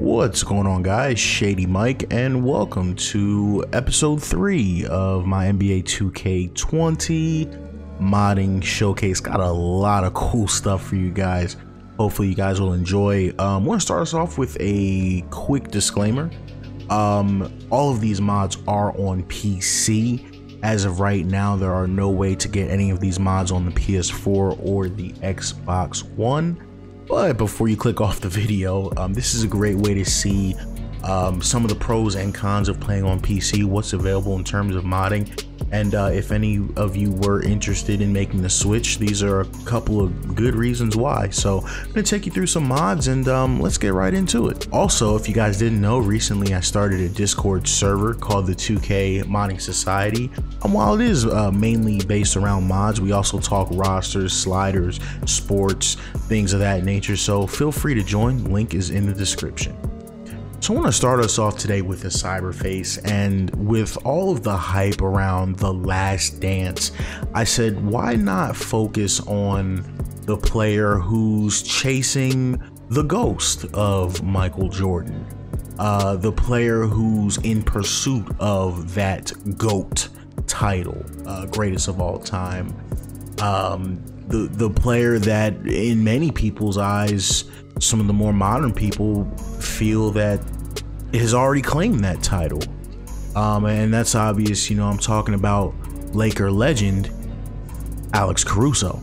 What's going on, guys? Shady Mike, and welcome to episode three of my NBA 2K20 modding showcase. Got a lot of cool stuff for you guys. Hopefully, you guys will enjoy. Um, want to start us off with a quick disclaimer. Um, all of these mods are on PC. As of right now, there are no way to get any of these mods on the PS4 or the Xbox One. But before you click off the video, um, this is a great way to see um, some of the pros and cons of playing on PC, what's available in terms of modding, and uh, if any of you were interested in making the switch, these are a couple of good reasons why. So I'm gonna take you through some mods and um, let's get right into it. Also, if you guys didn't know, recently I started a Discord server called the 2K Modding Society. And while it is uh, mainly based around mods, we also talk rosters, sliders, sports, things of that nature. So feel free to join. Link is in the description. So I want to start us off today with a Cyberface and with all of the hype around The Last Dance, I said why not focus on the player who's chasing the ghost of Michael Jordan. Uh, the player who's in pursuit of that GOAT title, uh, greatest of all time. Um, the the player that in many people's eyes some of the more modern people feel that has already claimed that title. Um, and that's obvious, you know, I'm talking about Laker legend Alex Caruso.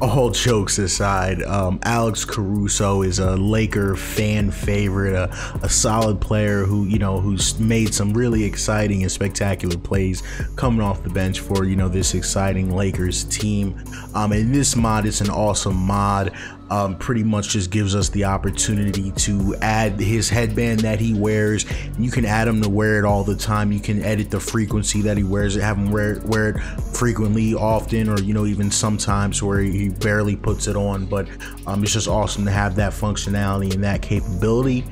All jokes aside, um, Alex Caruso is a Laker fan favorite, a, a solid player who, you know, who's made some really exciting and spectacular plays coming off the bench for, you know, this exciting Lakers team. Um, and this mod is an awesome mod um, pretty much just gives us the opportunity to add his headband that he wears. You can add him to wear it all the time. You can edit the frequency that he wears it, have him wear, wear it frequently, often, or you know even sometimes where he barely puts it on. But um, it's just awesome to have that functionality and that capability.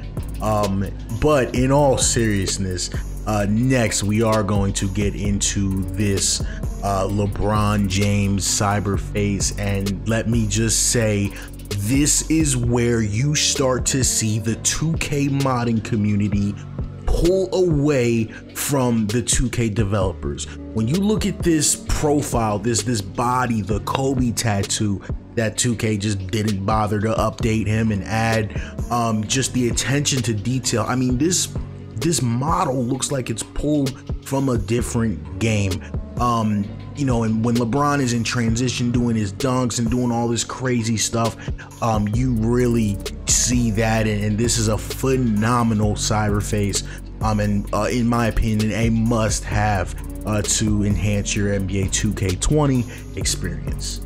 Um, but in all seriousness, uh, next we are going to get into this uh, LeBron James cyberface, and let me just say this is where you start to see the 2K modding community pull away from the 2K developers. When you look at this profile, this this body, the Kobe tattoo, that 2K just didn't bother to update him and add um, just the attention to detail. I mean, this this model looks like it's pulled from a different game. Um, you know, and when LeBron is in transition doing his dunks and doing all this crazy stuff, um, you really see that. And, this is a phenomenal cyberface. Um, and uh, in my opinion, a must have uh, to enhance your NBA 2K20 experience.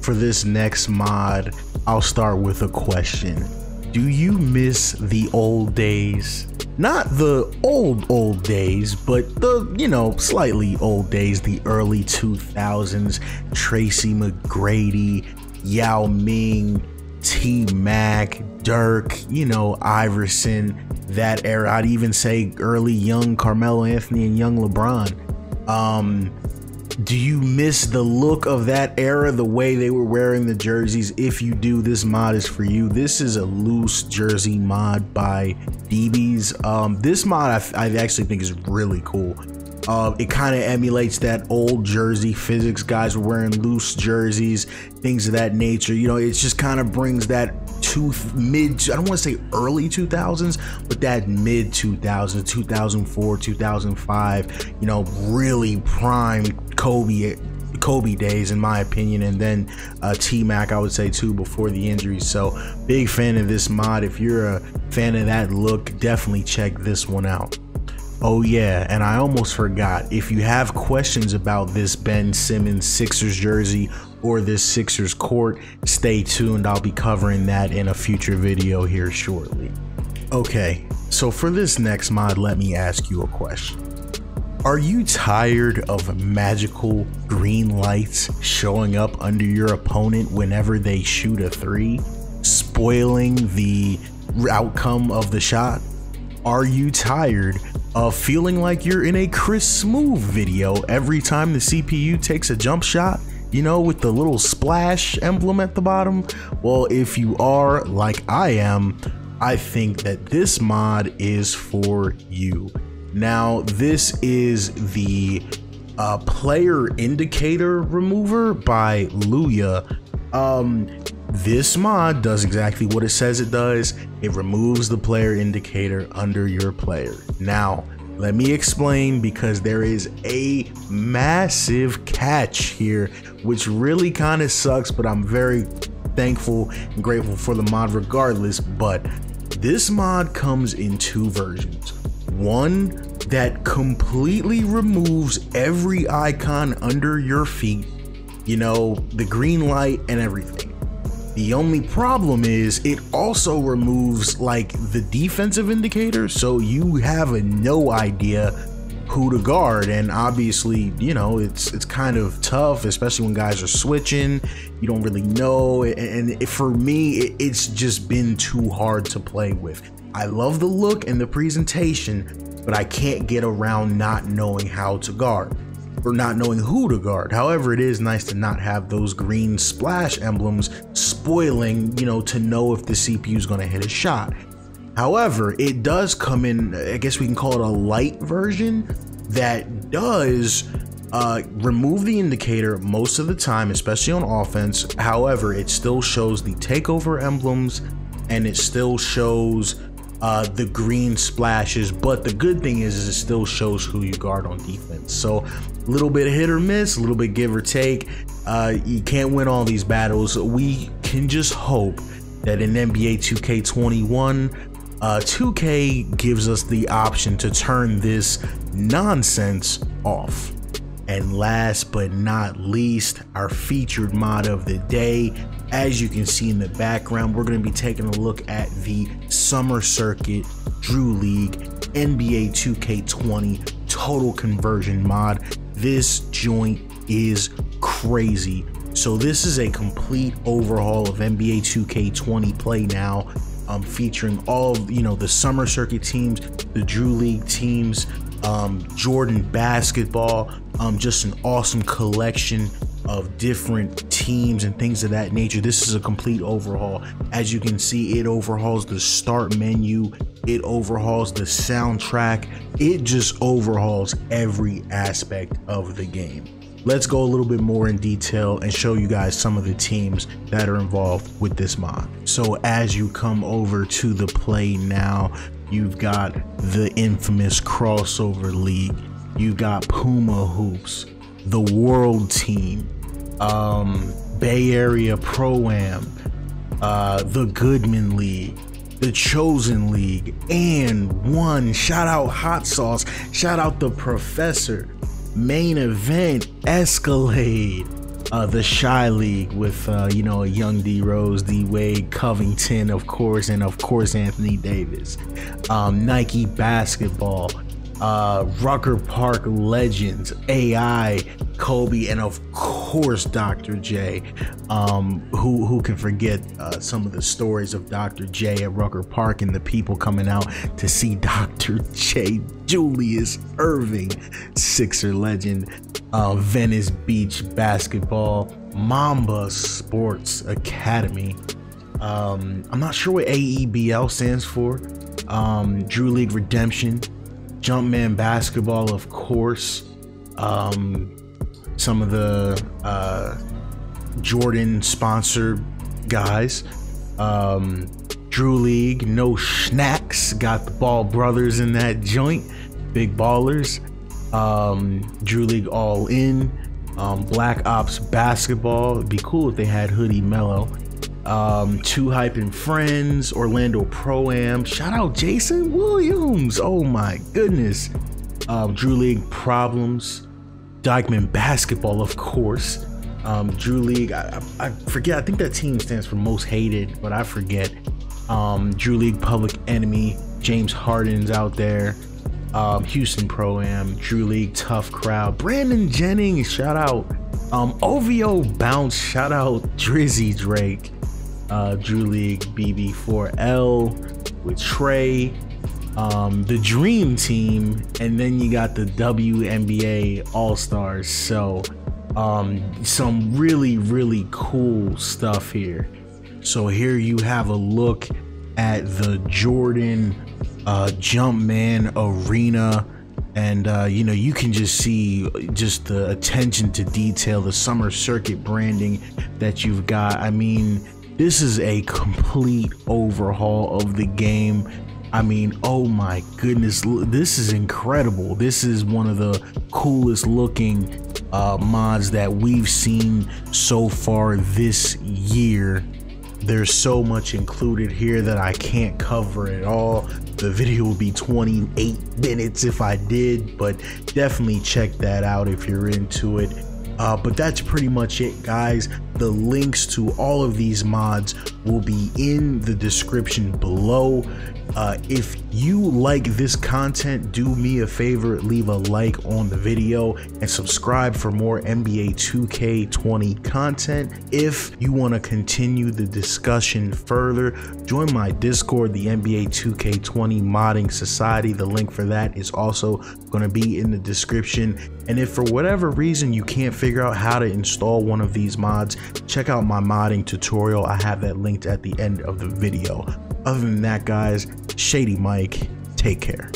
For this next mod, I'll start with a question. Do you miss the old days? Not the old, old days, but the, you know, slightly old days, the early 2000s, Tracy McGrady, Yao Ming, T Mac, Dirk, you know, Iverson, that era. I'd even say early young Carmelo Anthony and young LeBron. Um, do you miss the look of that era, the way they were wearing the jerseys? If you do, this mod is for you. This is a loose jersey mod by Deibys. Um, this mod I, I actually think is really cool. Uh, it kind of emulates that old jersey physics guys were wearing loose jerseys, things of that nature. You know, it just kind of brings that two mid I don't want to say early 2000s, but that mid 2000s, 2004, 2005, you know, really prime Kobe Kobe days in my opinion and then uh, T-Mac I would say too before the injury. so big fan of this mod if you're a fan of that look definitely check this one out Oh yeah, and I almost forgot. If you have questions about this Ben Simmons Sixers jersey or this Sixers court, stay tuned. I'll be covering that in a future video here shortly. Okay, so for this next mod, let me ask you a question. Are you tired of magical green lights showing up under your opponent whenever they shoot a three, spoiling the outcome of the shot? Are you tired of feeling like you're in a Chris Smoove video every time the CPU takes a jump shot? You know, with the little splash emblem at the bottom? Well, if you are like I am, I think that this mod is for you. Now, this is the uh, player indicator remover by Looyh. Um, this mod does exactly what it says it does. It removes the player indicator under your player. Now, let me explain because there is a massive catch here, which really kind of sucks, but I'm very thankful and grateful for the mod regardless. But this mod comes in two versions. One that completely removes every icon under your feet, you know, the green light and everything. The only problem is it also removes like the defensive indicator, so you have a no idea who to guard. And obviously you know it's it's kind of tough especially when guys are switching. You don't really know. And for me it's just been too hard to play with. I love the look and the presentation but i can't get around not knowing how to guard or not knowing who to guard. However, it is nice to not have those green splash emblems spoiling, you know, to know if the CPU is going to hit a shot. However, it does come in, I guess we can call it a light version that does uh, remove the indicator most of the time, especially on offense. However, it still shows the takeover emblems and it still shows uh, the green splashes. But the good thing is, is it still shows who you guard on defense. So a little bit hit or miss, a little bit give or take. Uh, you can't win all these battles. We can just hope that in NBA 2K21, uh, 2K gives us the option to turn this nonsense off. And last but not least, our featured mod of the day. As you can see in the background, we're going to be taking a look at the Summer Circuit Drew League NBA 2K20 Total Conversion mod. This joint is crazy. So this is a complete overhaul of NBA 2K20 play now um, featuring all you know the summer circuit teams, the Drew League teams, um, Jordan basketball, um, just an awesome collection of different teams and things of that nature. This is a complete overhaul. As you can see, it overhauls the start menu, it overhauls the soundtrack, it just overhauls every aspect of the game let's go a little bit more in detail and show you guys some of the teams that are involved with this mod. So as you come over to the play now, you've got the infamous crossover league, you've got Puma Hoops, the World Team, um, Bay Area Pro Am, uh, the Goodman League, the Chosen League, and one shout out Hot Sauce, shout out the Professor, main event Escalade. Uh, the Chi League with, uh, you know, young D Rose, D Wade, Covington, of course, and of course, Anthony Davis. Um, Nike Basketball, uh, Rucker Park Legends, AI, Kobe, and of course Dr. J. Um, who who can forget uh, some of the stories of Dr. J at Rucker Park and the people coming out to see Dr. J. Julius Erving, Sixer legend, uh, Venice Beach basketball, Mamba Sports Academy. Um, I'm not sure what AEBL stands for. Um, Drew League Redemption, Jumpman basketball, of course. Um, some of the uh, Jordan sponsored guys. Um, Drew League, no snacks. Got the Ball Brothers in that joint. Big ballers. Um, Drew League All In. Um, Black Ops Basketball. It'd be cool if they had Hoodie Melo um, Two Hyping Friends, Orlando Pro Am. Shout out Jason Williams. Oh my goodness. Um, Drew League Problems, Dyckman Basketball, of course. Um, Drew League, I, I, I, forget, I think that team stands for Most Hated, but I forget. Um, Drew League Public Enemy, James Harden's out there. Um, Houston Pro Am, Drew League Tough Crowd, Brandon Jennings, shout out. Um, OVO Bounce, shout out Drizzy Drake uh, Drew League BB4L with Trey, um, the Dream Team, and then you got the WNBA All Stars. So, um, some really, really cool stuff here. So, here you have a look at the Jordan uh, Jumpman Arena. And, uh, you know, you can just see just the attention to detail, the summer circuit branding that you've got. I mean, this is a complete overhaul of the game. I mean, oh my goodness, this is incredible. This is one of the coolest looking uh, mods that we've seen so far this year. There's so much included here that I can't cover it all. The video will be 28 minutes if I did, but definitely check that out if you're into it. Uh, but that's pretty much it, guys. The links to all of these mods will be in the description below. Uh, if you like this content, do me a favor, leave a like on the video and subscribe for more NBA 2K20 content. If you want to continue the discussion further, join my Discord, the NBA 2K20 Modding Society. The link for that is also going to be in the description. And if for whatever reason you can't figure out how to install one of these mods, check out my modding tutorial. I have that linked at the end of the video. Other than that, guys, Shady Mike, take care.